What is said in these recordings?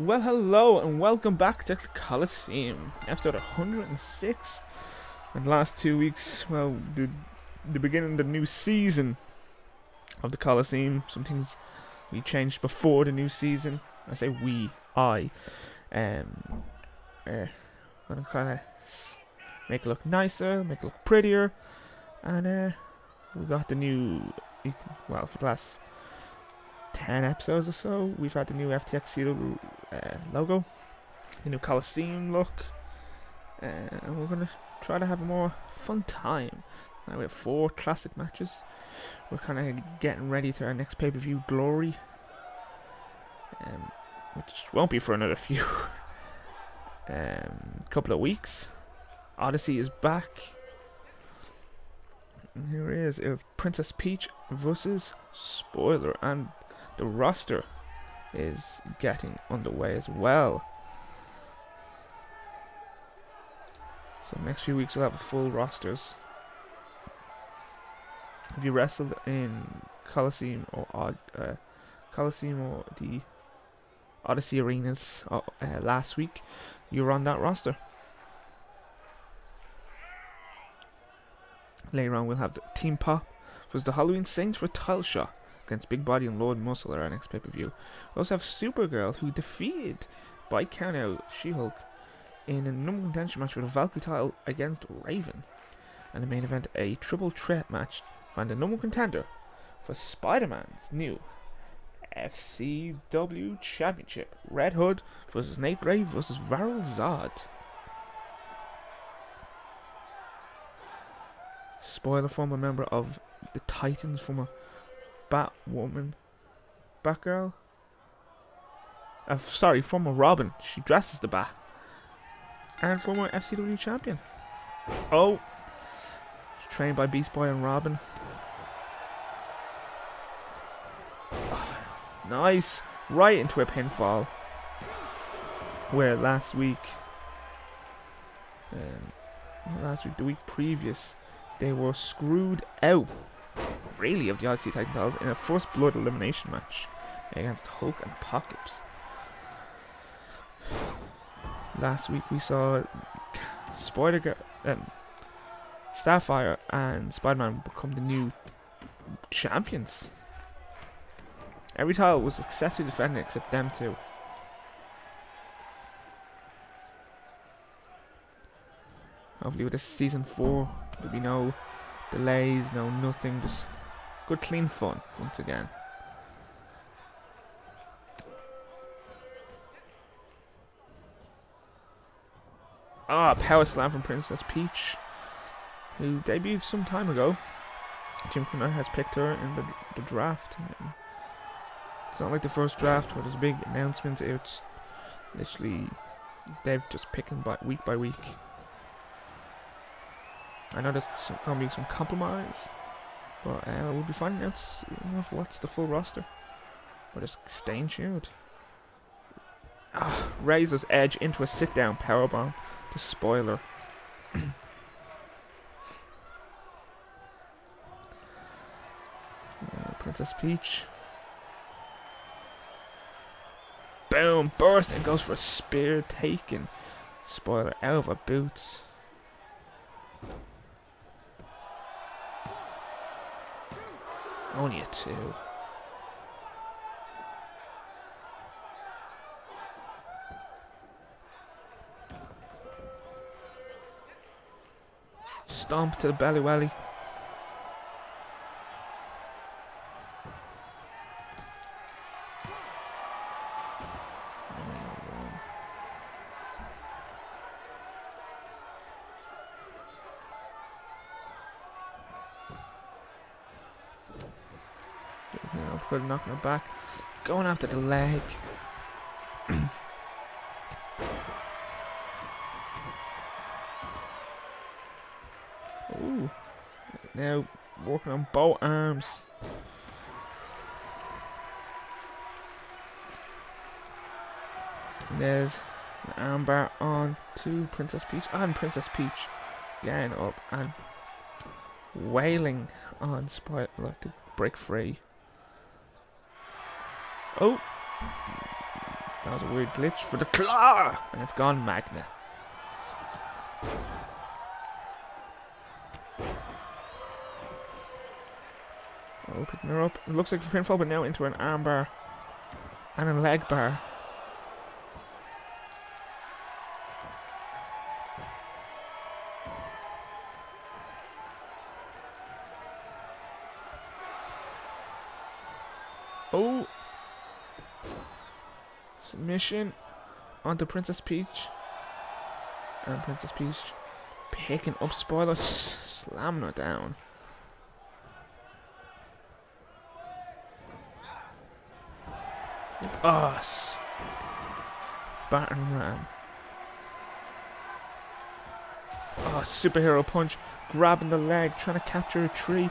Well, hello and welcome back to the Colosseum, episode 106. And last two weeks, well, the, the beginning of the new season of the Colosseum. Some things we changed before the new season. I say we, I. Um, uh, gonna kind of make it look nicer, make it look prettier, and uh, we got the new. Can, well, for the last 10 episodes or so, we've had the new FTX uh, logo, the new Colosseum look, uh, and we're going to try to have a more fun time. Now we have four classic matches. We're kind of getting ready to our next pay per view, Glory, um, which won't be for another few um, couple of weeks. Odyssey is back. Here is, Princess Peach versus Spoiler, and the roster is getting underway as well. So next few weeks we'll have full rosters. If you wrestled in Colosseum or uh, Colosseum or the Odyssey arenas uh, uh, last week, you were on that roster. Later on, we'll have the Team Pop versus the Halloween Saints for title shot against Big Body and Lord Muscle at our next pay per view. We also have Supergirl, who defeated by countout She Hulk in a number contention match with a Valkyrie title against Raven. And the main event, a triple threat match, find a number contender for Spider Man's new FCW Championship. Red Hood versus Nate Grey versus Val-Zod. Spoiler former member of the Titans, former Batwoman, Batgirl. Uh, sorry, former Robin. She dresses the Bat. And former FCW champion. Oh, She's trained by Beast Boy and Robin. Nice, right into a pinfall. Where last week, um, last week, the week previous, they were screwed out really of the Odyssey Titan titles in a first blood elimination match against Hulk and Apocalypse. Last week we saw Spider um, Starfire and Spider-Man become the new champions. Every title was successfully defended except them two. Hopefully with this season 4 there'll be no delays, no nothing, just Good clean fun, once again. Ah, power slam from Princess Peach, who debuted some time ago. Jim Cornette has picked her in the, the draft. It's not like the first draft where there's big announcements. It's literally they've just picking by week by week. I know there's to be some compromise. But uh, we'll be finding out what's the full roster. But it's staying tuned. Ah, Razor's Edge into a sit-down powerbomb. The spoiler. uh, Princess Peach. Boom! Burst and goes for a spear taken. Spoiler out of her boots. Only a two. Stomp to the belly welly. Knocking back. Going after the leg. Ooh. Now working on both arms. there's an armbar on to Princess Peach and Princess Peach getting up and wailing on Sprite like to break free. Oh! That was a weird glitch for the claw, and it's gone Magna. Oh, picking her up. It looks like a pinfall, but now into an armbar and a leg bar. Submission onto Princess Peach. And Princess Peach picking up Spoiler, slamming her down. Us. Battering ram. Oh, superhero punch. Grabbing the leg, trying to capture a tree.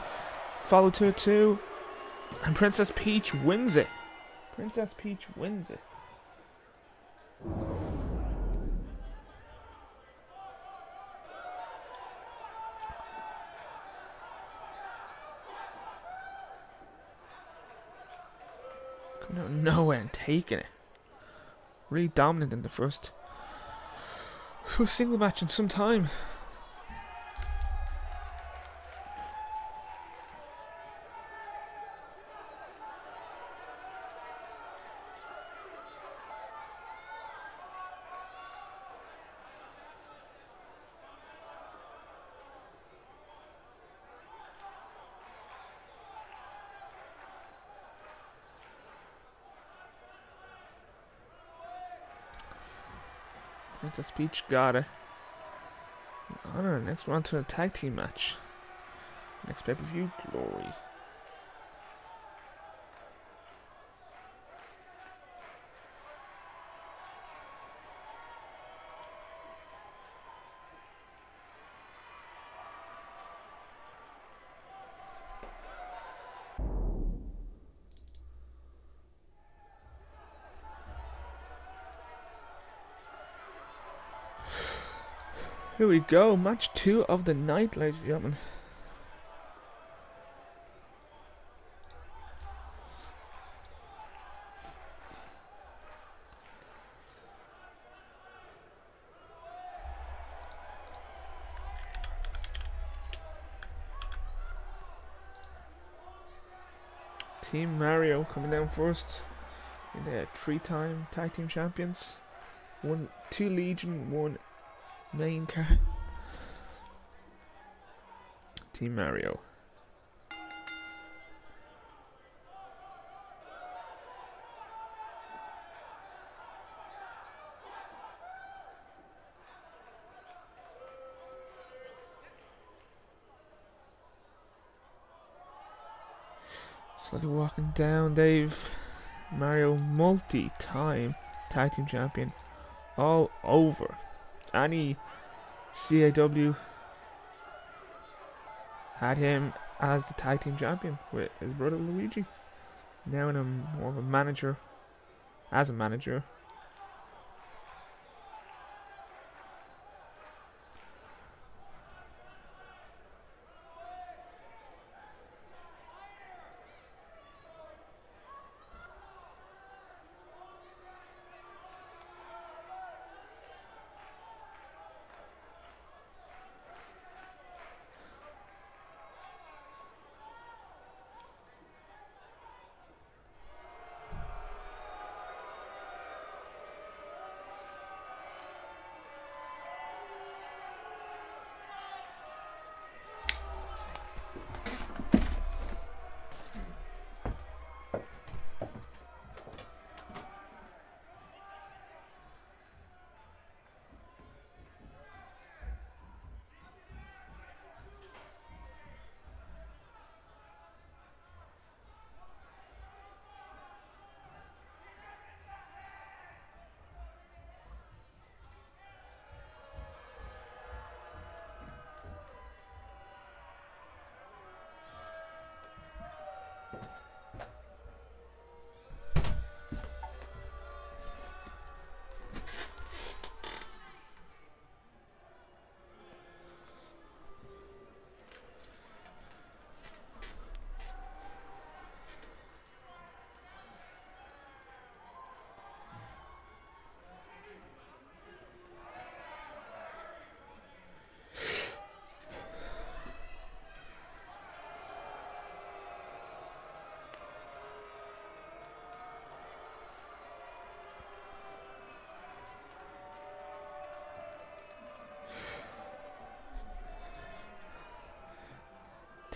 Follow to it too. And Princess Peach wins it. Princess Peach wins it. Taking it. Really dominant in the first, first single match in some time. Princess Peach got it. Honor, next on to a tag team match. Next pay per view, Glory. Here we go, match two of the night, ladies and gentlemen. Team Mario coming down first. They're three-time tag team champions. One, two Legion, one main car. Team Mario. Slowly walking down, Dave. Mario multi-time tag team champion all over any CAW had him as the tag team champion with his brother Luigi. Now in a more of a manager, as a manager.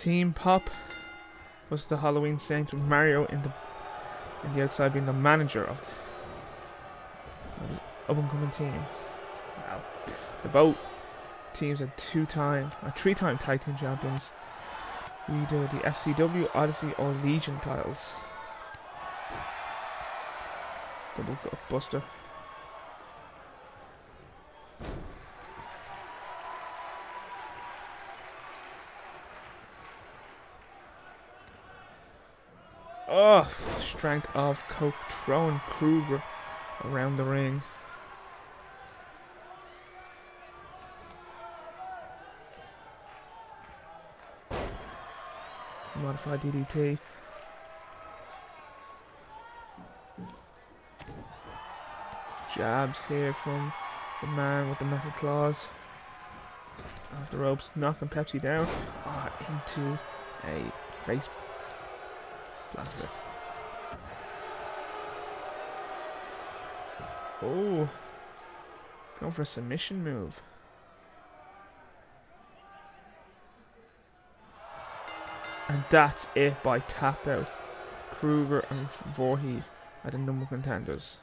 Team Pop was the Halloween Saints with Mario in the in the outside being the manager of the up and coming team. Wow. The boat teams are two time or three time tag team champions. Either the FCW, Odyssey, or Legion titles. Double Buster. Oh, strength of Coke throwing Kruger around the ring. Modified DDT. Jabs here from the man with the metal claws. Off the ropes, knocking Pepsi down. Ah, into a face Oh, going for a submission move. And that's it by tap out. Kruger and Voorhees are the number contenders.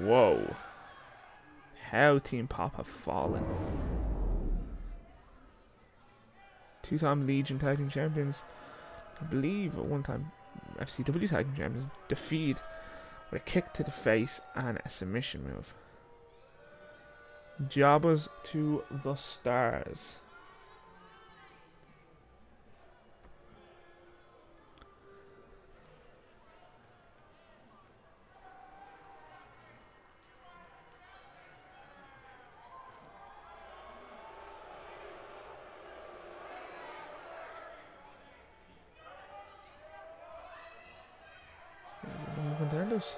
Whoa. How Team Pop have fallen. Two time Legion Tag Team Champions. I believe at one time FCW Tag Team Champions defeat with a kick to the face and a submission move. Jobbers to the stars. contenders.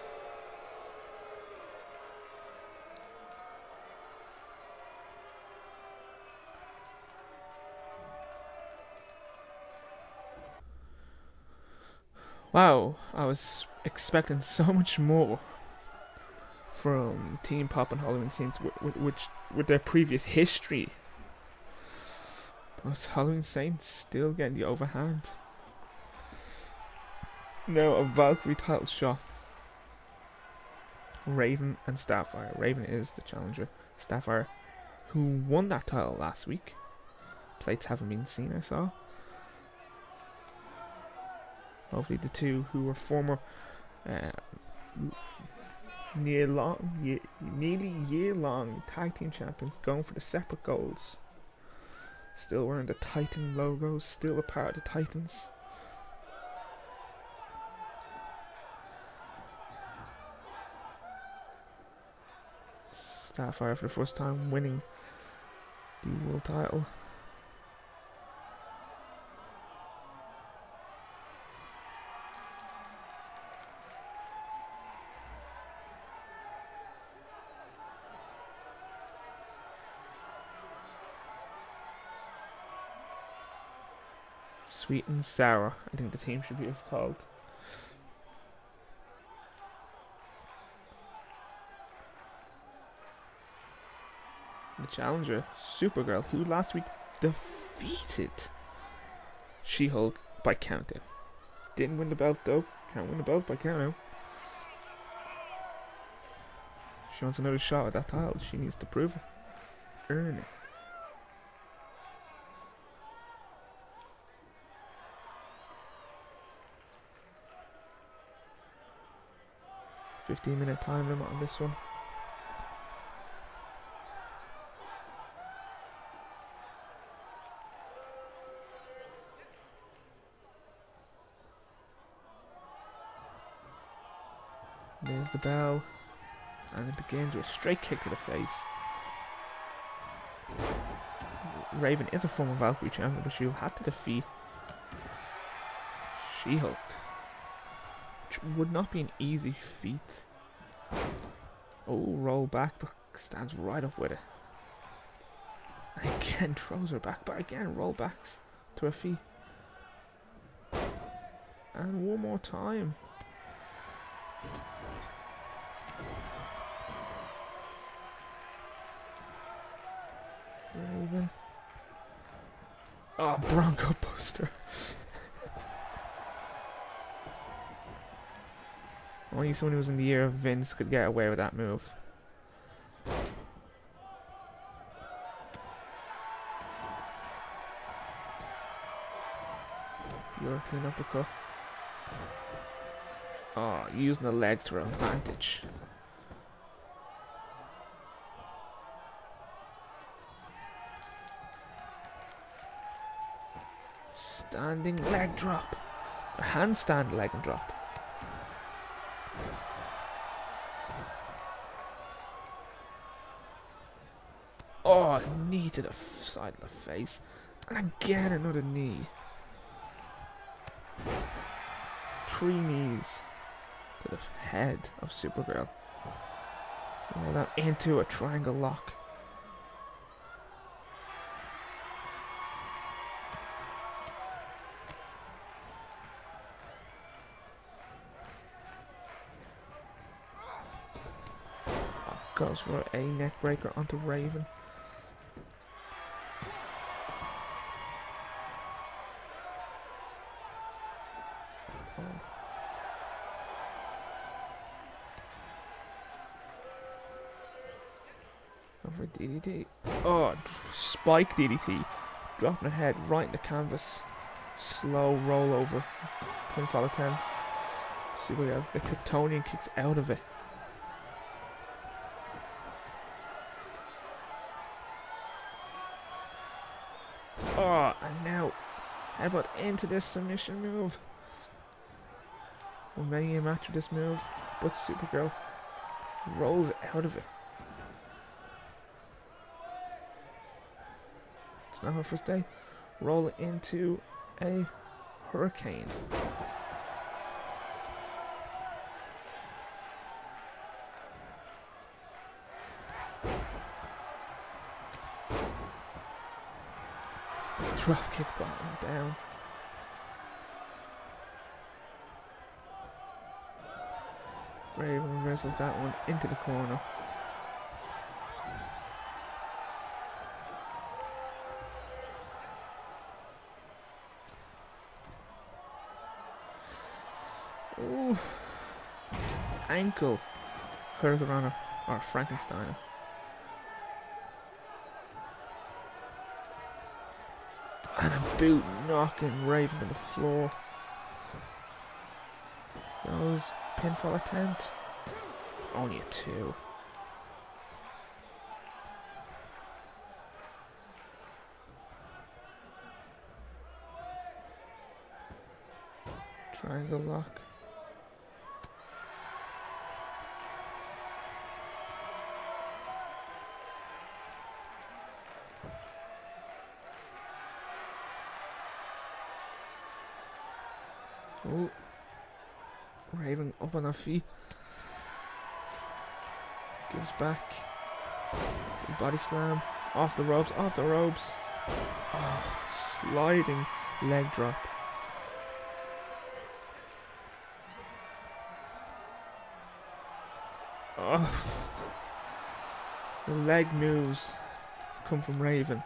Wow, I was expecting so much more from Team Pop and Halloween Saints, with, which with their previous history. Those Halloween Saints still getting the overhand. Now a Valkyrie title shot. Raven and Starfire. Raven is the challenger. Starfire, who won that title last week. Plates haven't been seen, I saw. Hopefully, the two who were former uh, near long, year, nearly year long tag team champions going for the separate goals. Still wearing the Titan logos, still a part of the Titans. Starfire for the first time winning the world title. Sweet and sour, I think the team should be called. the challenger, Supergirl, who last week defeated She Hulk by countout. Didn't win the belt though. Can't win the belt by countout. She wants another shot at that title. She needs to prove it. Earn it. Fifteen minute time limit on this one. There's the bell. And it begins with a straight kick to the face. Raven is a former Valkyrie champion, but she'll have to defeat She-Hulk. Which would not be an easy feat. Oh, roll back, but stands right up with it. And again throws her back, but again roll backs to her feet. And one more time. Raven. Oh, Bronco Buster. Only someone who was in the year of Vince could get away with that move. European uppercut. Oh, using the legs to advantage. Standing leg drop. A handstand leg drop. Oh, knee to the side of the face. And again another knee. Three knees to the head of Supergirl. Oh, that into a triangle lock. goes for a neck breaker onto Raven. Spike DDT. Dropping her head right in the canvas. Slow roll over. Pinfall attempt. See what the Kryptonian kicks out of it. Oh, and now, how about into this submission move? Well, many a match with this move, but Supergirl rolls out of it. It's not her first day. Roll into a hurricane. Drop kick bottom down. Raven reverses that one into the corner. Ooh. Ankle. Hurricane or Frankenstein. And a boot knocking Raven to the floor. Goes pinfall attempt. Only a two. Triangle lock. On her feet. Gives back. Body slam. Off the ropes, off the ropes. Oh, sliding leg drop. Oh. The leg moves come from Raven.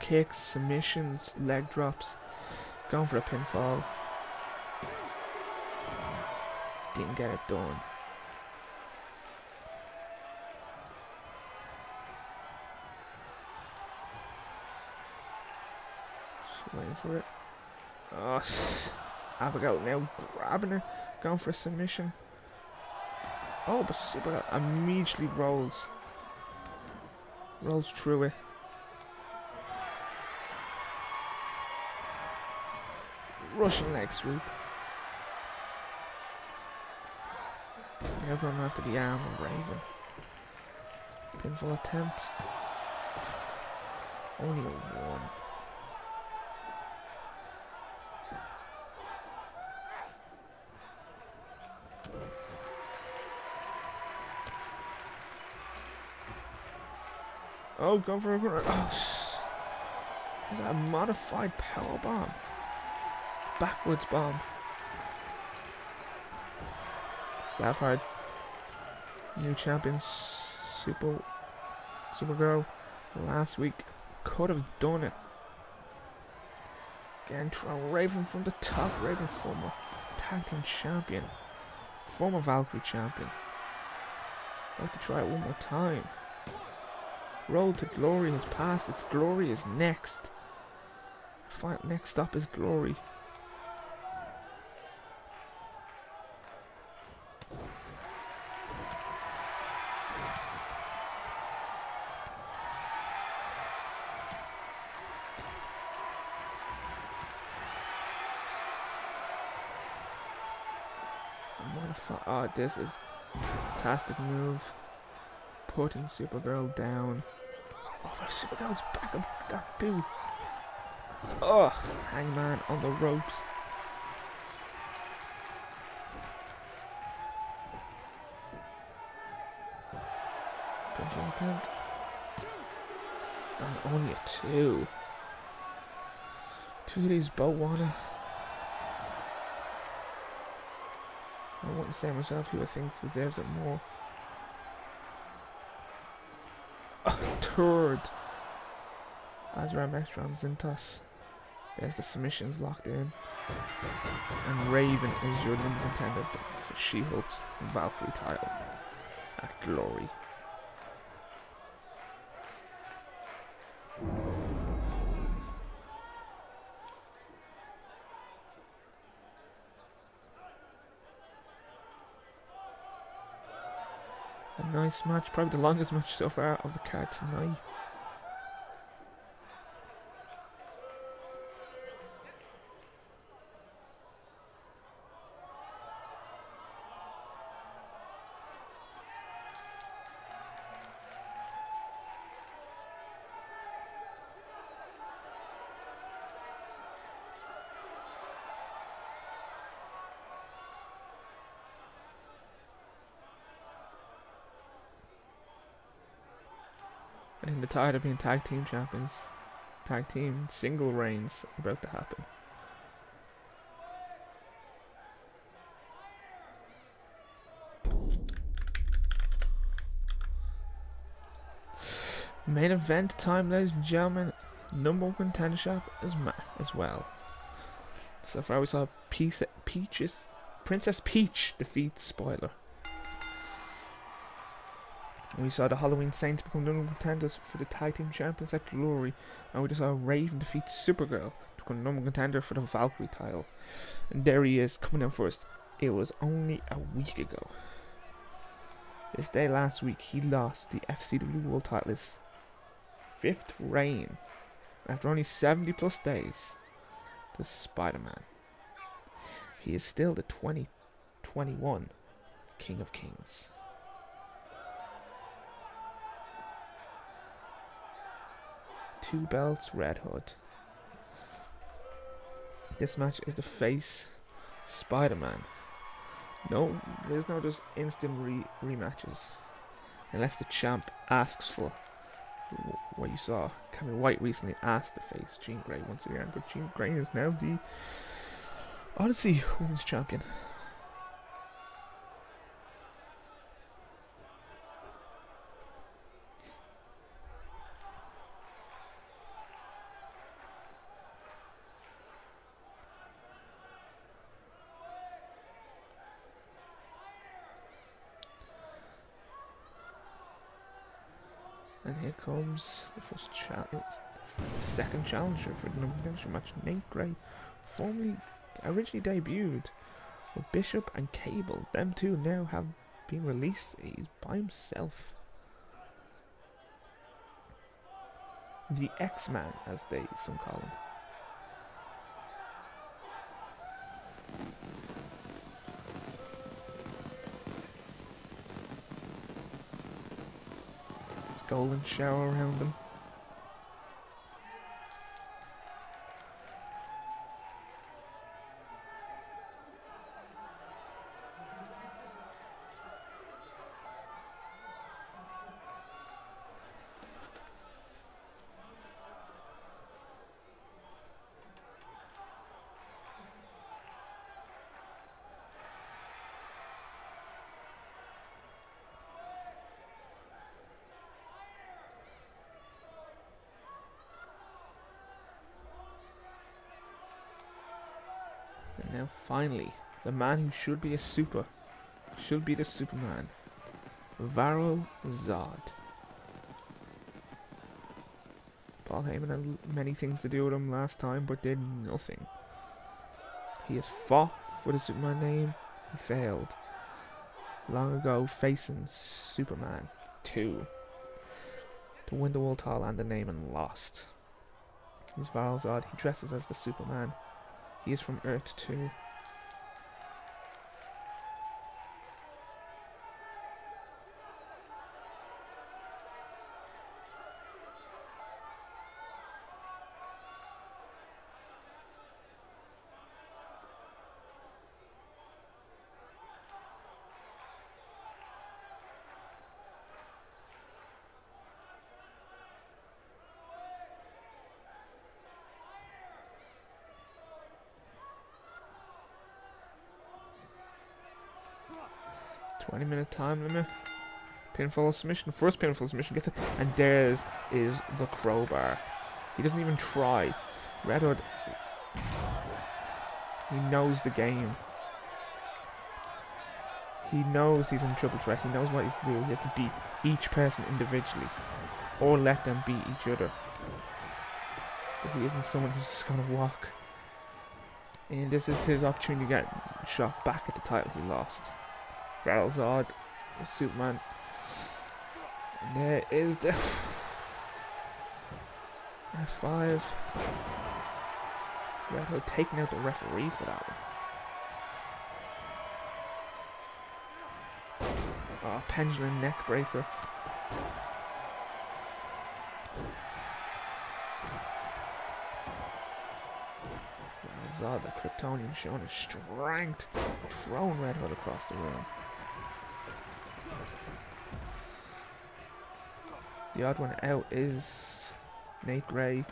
Kicks, submissions, leg drops. Going for a pinfall. Didn't get it done. Just waiting for it. Oh, Abigail now grabbing her, going for a submission. Oh, but Super immediately rolls. Rolls through it. Russian leg sweep. Now going after the arm of Raven. Pinfall attempt. Only a one. Oh, go for a... Oh, is that a modified power bomb? backwards bomb. Stafford, new champions, Super Supergirl, last week could have done it. Again, Raven from the top. Raven, former tag team champion. Former Valkyrie champion. I'd like to try it one more time. Road to Glory has passed. Its Glory is next. Final, next stop is Glory. This is fantastic move. Putting Supergirl down. Oh, Supergirl's back up that boo. Ugh, Hangman on the ropes. attempt. And only a two. Two of these both I wouldn't say myself who I think deserves it more. A third. As Ramextron Zintas. There's the submissions locked in. And Raven is your number contender for She-Hulk's Valkyrie title at Glory. Match, probably the longest match so far of the card tonight. The tired of being tag team champions. Tag team single reigns about to happen. Main event time, ladies and gentlemen. Number one contender shop as, as well. So far we saw Peace, Peaches, Princess Peach defeat Spoiler. We saw the Halloween Saints become the number contenders for the tag team champions at Glory, and we just saw Raven defeat Supergirl to become number contender for the Valkyrie title. And there he is coming in first. It was only a week ago. This day last week, he lost the FCW World title, his fifth reign, after only 70 plus days, to Spider Man. He is still the 2021 King of Kings. Two belts, Red Hood. This match is the face Spider-Man. No, there's no just instant re rematches. Unless the champ asks for what you saw. Kevin White recently asked to face Jean Grey once again, but Jean Grey is now the Odyssey Women's Champion. And here comes the first challenge, second challenger for the nomination match, Nate Grey, formerly originally debuted with Bishop and Cable. Them two now have been released. He's by himself. The X-Man, as they some call him. Golden shower around them. Now, finally, the man who should be a super, should be the Superman, Varel Zod. Paul Heyman had many things to do with him last time, but did nothing. He has fought for the Superman name, he failed. Long ago, facing Superman 2 to win the world title and the name and lost. He's Val-Zod. He dresses as the Superman. He is from Earth 2. 20 minute time limit. Pinfall submission. First pinfall submission gets it. And there's is the crowbar. He doesn't even try. Red Hood. He knows the game. He knows he's in triple threat. He knows what he's doing. He has to beat each person individually. Or let them beat each other. But he isn't someone who's just gonna walk. And this is his opportunity to get shot back at the title he lost. Val-Zod, Superman. And there is the F5. Red Hood taking out the referee for that one. Oh, pendulum neck breaker. Zod, the Kryptonian, showing his strength, throwing Red Hood across the room. The odd one out is Nate Grey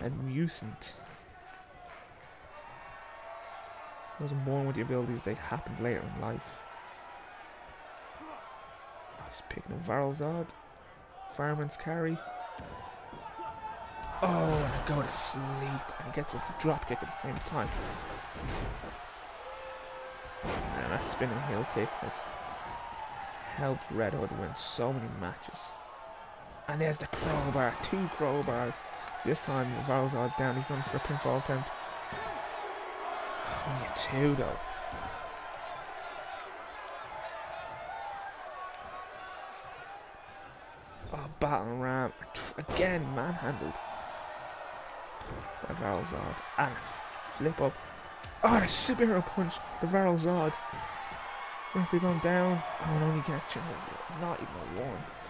and Mutant. Wasn't born with the abilities, they happened later in life. He's picking up Val-Zod. Fireman's carry. Oh, and I go to sleep. And he gets a drop kick at the same time. And that spinning heel kick has helped Red Hood win so many matches. And there's the crowbar. Two crowbars. This time, Val-Zod down. He's going for a pinfall attempt. Only a two, though. Oh, battle ram. Again, manhandled. By Val-Zod. And flip up. Oh, the superhero punch. The Zod. Referee going down. Oh, and only catch Not even a one.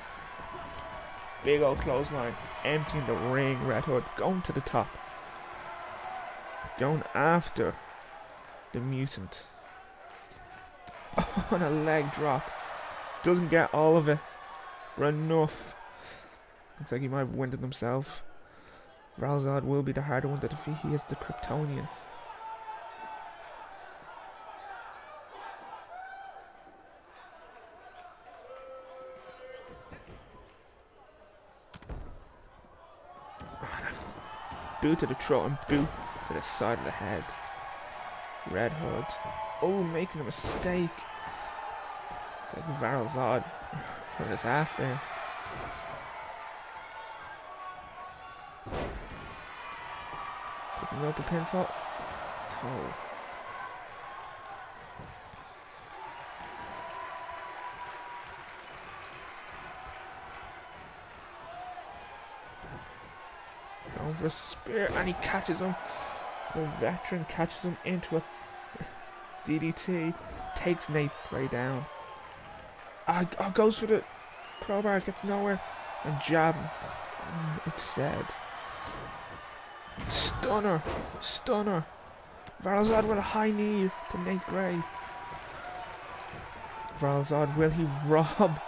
Big old clothesline. Emptying the ring. Red Hood going to the top. Going after the mutant. Oh, and a leg drop. Doesn't get all of it. But enough. Looks like he might have winded himself. Val-Zod will be the harder one to defeat. He is the Kryptonian. Boot to the throat and boot to the side of the head. Red Hood. Oh, making a mistake. It's like Val-Zod with his ass there. Picking up a pinfall. Oh. Going for a spear and he catches him. The veteran catches him into a DDT. Takes Nate Grey down. Ah, oh, goes for the crowbar, gets nowhere. And jab. It's sad. Stunner. Stunner. Val-Zod with a high knee to Nate Grey. Varel Zod, will he rob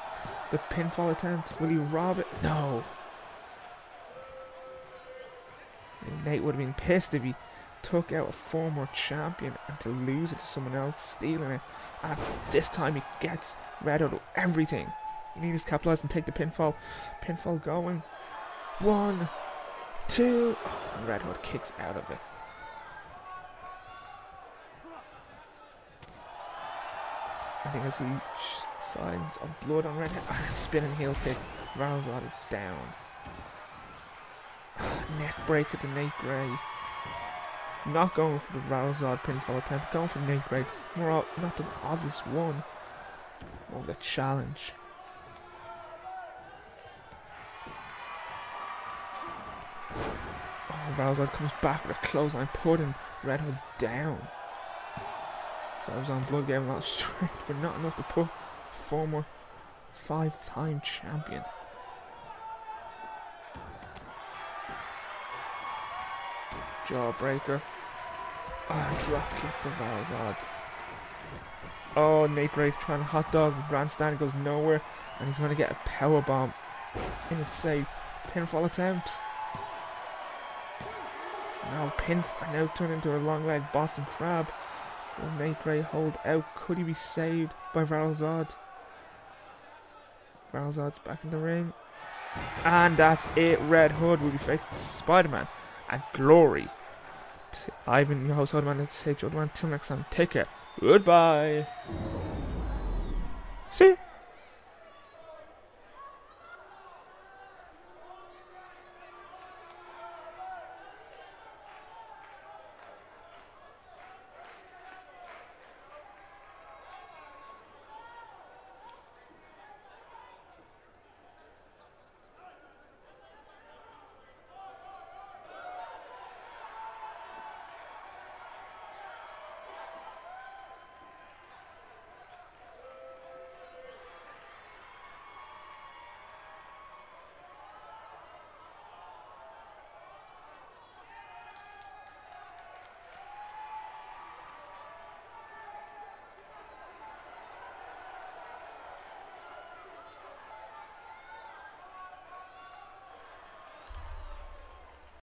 the pinfall attempt? Will he rob it? No. Nate would have been pissed if he took out a former champion and to lose it to someone else, stealing it. And this time he gets rid of everything. You need to capitalize and take the pinfall. Pinfall going. One, two. Oh, Red Hood kicks out of it. I think I see signs of blood on Red Hood. Ah, spinning heel kick. Val-Zod is down. Neck breaker to Nate Grey. Not going for the Val-Zod pinfall attempt, going for Nate Grey. More not the obvious one. More the challenge. Oh, comes back with a clothesline, putting Red Hood down. So I was on Blood gave a lot of strength, but not enough to put former five-time champion. Jawbreaker. Oh, drop kick Val-Zod. Oh, Nate Grey trying to hot dog. Grandstand goes nowhere. And he's going to get a power bomb. And it's a pinfall attempt. Now pin now turn into a long leg Boston Crab. Will Nate Grey hold out? Could he be saved by Val-Zod? Val-Zod's back in the ring. And that's it. Red Hood will be facing Spider-Man at Glory. I've been your host, Hoodman. Let's say, Until next time, take care. Goodbye. See